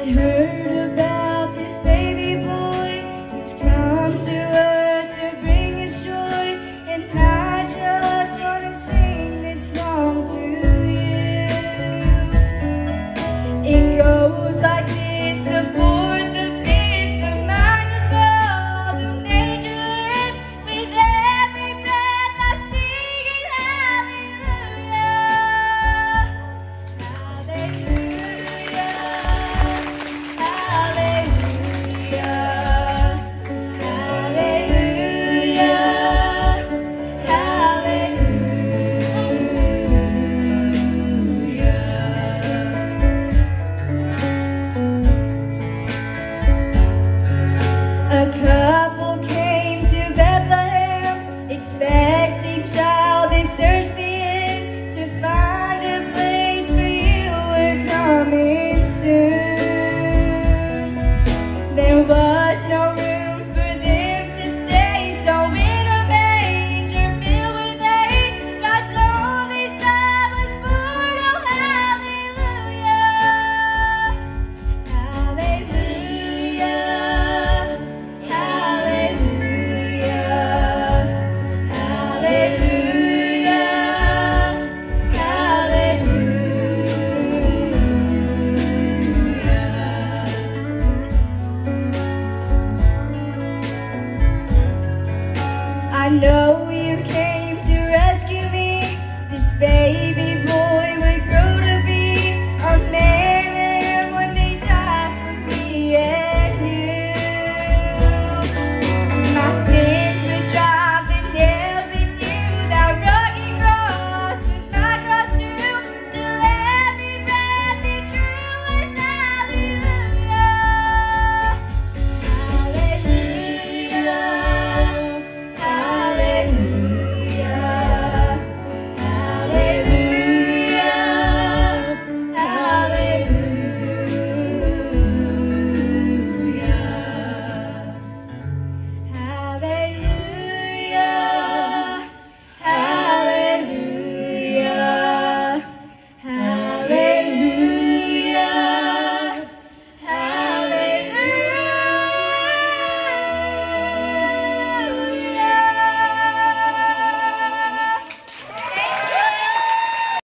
I heard about this baby boy. Who's come to know.